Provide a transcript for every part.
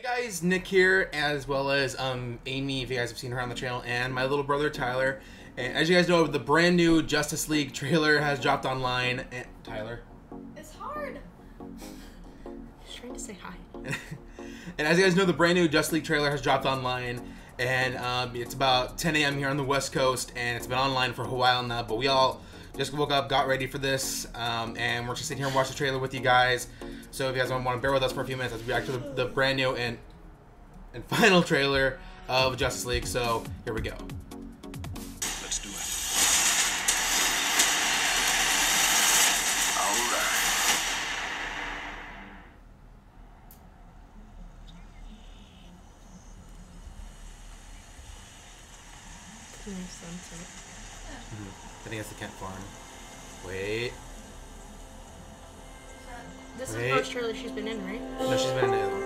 Hey guys, Nick here, as well as um, Amy, if you guys have seen her on the channel, and my little brother Tyler. And as you guys know, the brand new Justice League trailer has dropped online. And Tyler. It's hard. Just trying to say hi. and as you guys know, the brand new Justice League trailer has dropped online, and um, it's about 10 a.m. here on the West Coast, and it's been online for a while now. But we all just woke up, got ready for this, um, and we're just sitting here and watch the trailer with you guys. So if you guys want to bear with us for a few minutes, let's react to the, the brand new and and final trailer of Justice League. So here we go. Let's do it. All right. Nice sunset. Mm-hmm. I think that's the Kent Farm. Wait, This is the first trailer she's been in, right? no, she's been in it. Are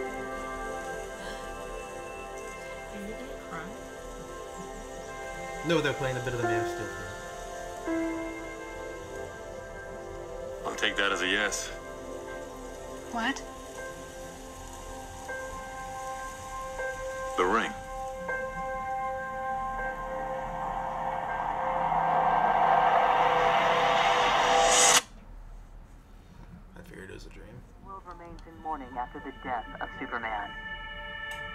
you gonna cry? No, they're playing a bit of the Man of Steel. thing. I'll take that as a yes. What? In mourning after the death of Superman.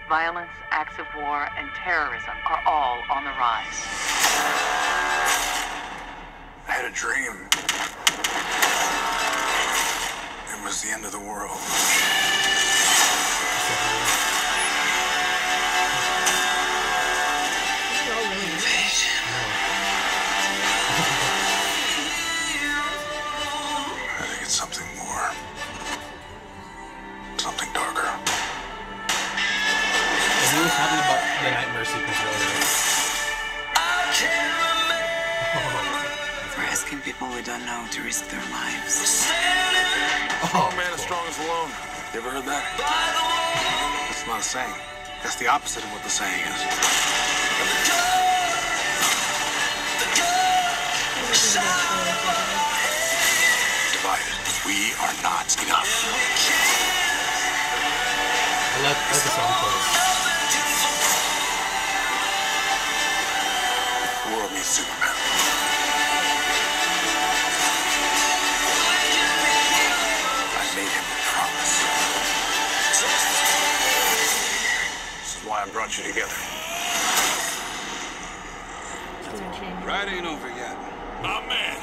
Violence, acts of war, and terrorism are all on the rise. The Nightmare sequence earlier. We're asking people we don't know to risk their lives. Oh, man as strong as alone. You ever heard that? That's not a saying. That's the opposite of what the saying is. Divided. We are not enough. I love, I love the song choice. Superman. I made him a promise. This is why I brought you together. Ride ain't over yet. My man.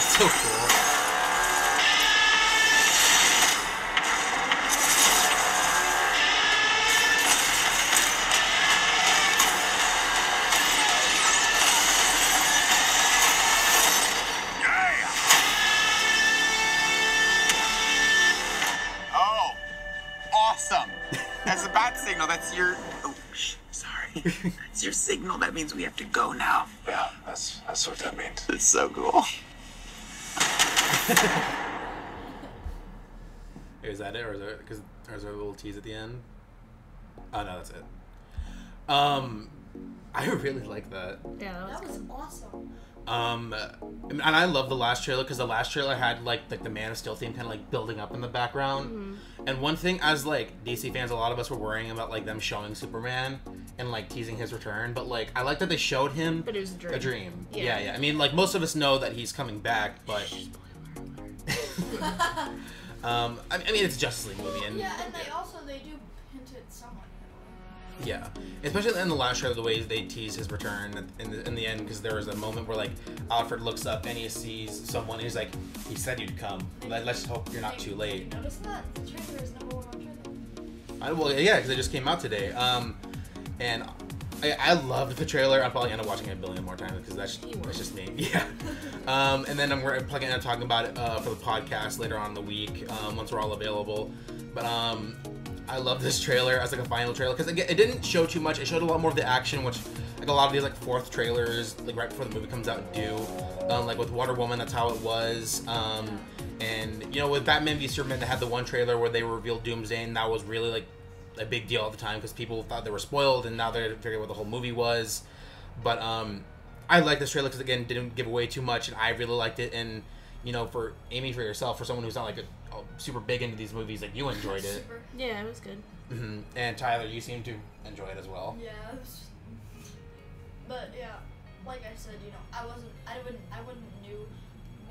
So cool. Signal. That's your. Oh, shh, sorry. That's your signal. That means we have to go now. Yeah, that's that's what that means. It's so cool. Is that it, or is there because there's a little tease at the end? Oh no, that's it. Um, I really like that. Yeah, that was That was awesome. Um, and I love the last trailer because the last trailer had like like the Man of Steel theme kind of like building up in the background. And one thing, as like DC fans, a lot of us were worrying about like them showing Superman and like teasing his return. But like, I like that they showed him But it was a dream. a dream. Yeah. Yeah. yeah, I mean, like most of us know that he's coming back, but um, I I mean, it's a Justice League movie, and Yeah, and they also they do hint at someone. Yeah, especially in the last show, the ways they tease his return in the, in the end, because there was a moment where like Alfred looks up and he sees someone. And he's like, "He said you'd come. Let, let's hope you're not too late." Notice that the trailer is number one on trailer. I, well, yeah, because it just came out today. Um, and I, I loved the trailer. I'm probably end up watching it a billion more times because that's that's just me. Yeah. um, and then I'm we're plugging in talking about it uh, for the podcast later on in the week um, once we're all available. But um, I love this trailer as like a final trailer because again, it didn't show too much. It showed a lot more of the action, which like a lot of these like fourth trailers, like right before the movie comes out, do. Um, like with Wonder Woman, that's how it was. Um, and you know, with Batman v Superman, they had the one trailer where they revealed Doomsday, and that was really like a big deal at the time because people thought they were spoiled, and now they're figuring out what the whole movie was. But um, I like this trailer because again, didn't give away too much, and I really liked it. And you know, for Amy, for yourself, for someone who's not like a, a super big into these movies, like you enjoyed it, Super. Yeah, it was good. hmm and Tyler, you seem to enjoy it as well. Yeah. it was- But yeah, like I said, you know, I wasn't. I wouldn't. I wouldn't knew.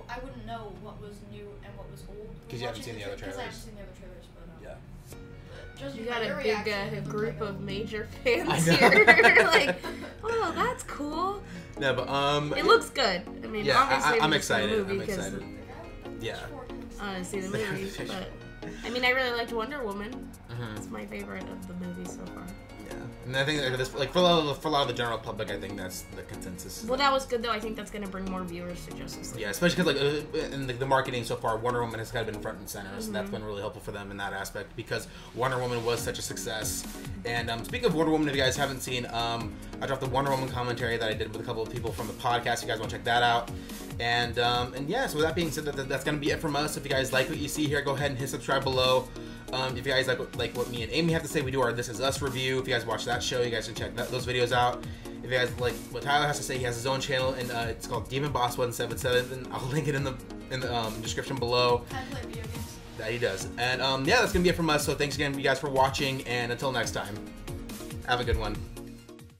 I wouldn't know what was new and what was old. 'Cause you haven't watching seen the other trailers. Because I haven't trailers. seen the other trailers, but um, Yeah. but just You got a big reaction, uh, it looked group like a- of major I fans here. like, oh, that's cool. No, but um, It looks good. I mean, Yeah, obviously, I- I'm I'm just in the excited. I'm excited. Yeah. I want to see the movie, but I mean, I really liked Wonder Woman. Mhm. It's my favorite of the movies so far. And I think like, this, like for a, lot of, for a lot of the general public, I think that's the consensus. Well, that was good though. I think that's gonna bring more viewers to Justice League. Yeah, especially because like uh, in the, the marketing so far, Wonder Woman has kind of been front and center, so Mm-hmm. that's been really helpful for them in that aspect because Wonder Woman was such a success. And um, speaking of Wonder Woman, if you guys haven't seen, um, I dropped the Wonder Woman commentary that I did with a couple of people from the podcast. You guys want to check that out? And um, and yeah, so with that being said, that, that- that's gonna be it from us. If you guys like what you see here, go ahead and hit subscribe below. Um, if you guys like what- like what me and Amy have to say, we do our This Is Us review. If you guys watch that show, you guys can check that, those videos out. If you guys like what Tyler has to say, he has his own channel and uh, it's called Demon Boss One Seven Seven. And I'll link it in the in the um, description below. I play video games. That he does. And um, yeah, that's gonna be it from us. So thanks again, you guys, for watching. And until next time, have a good one.